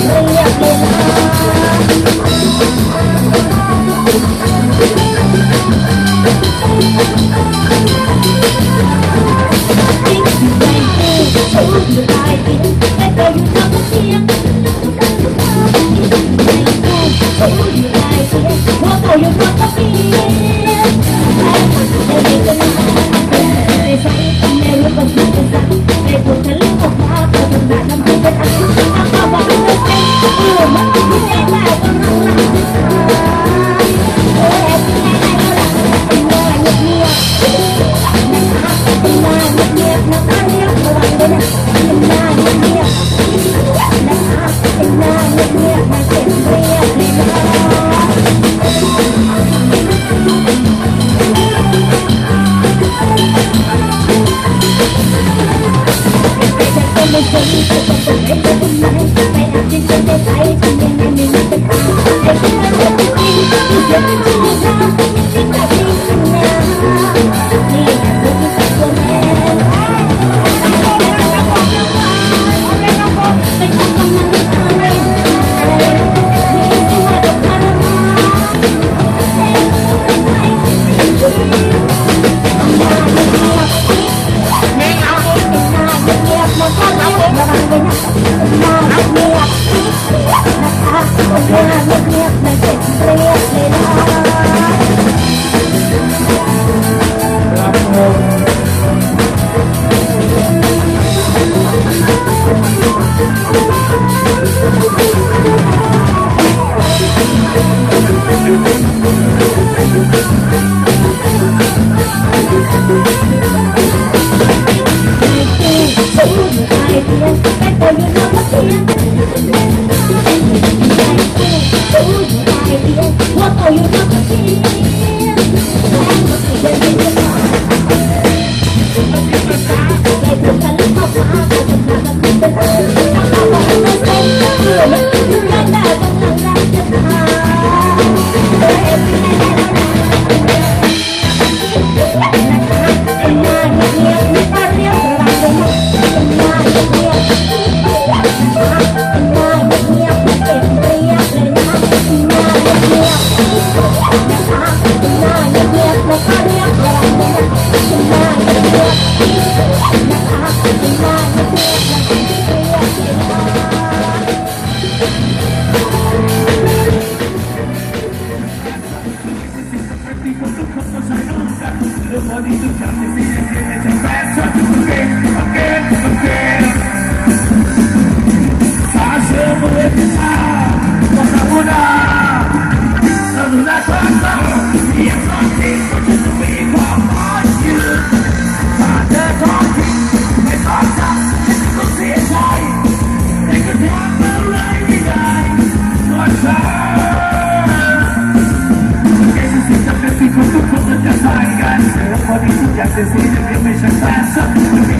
不一样，不一样。Thank you. That's his information class up.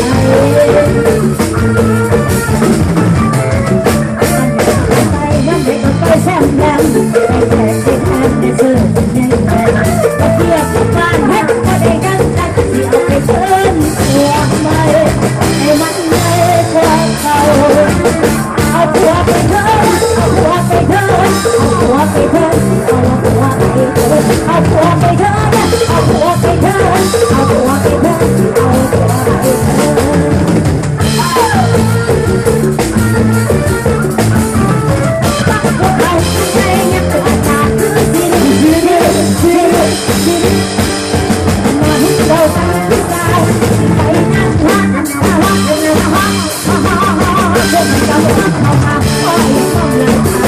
Thank you. 你叫我怎么好啊？我也不明白。